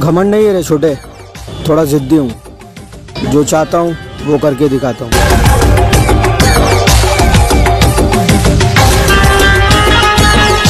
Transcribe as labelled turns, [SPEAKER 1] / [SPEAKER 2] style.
[SPEAKER 1] घमंड नहीं है रे छोटे। थोड़ा जिद्दी हूँ। जो चाहता हूँ, वो करके दिखाता हूँ।